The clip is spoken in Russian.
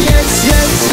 yes, yes.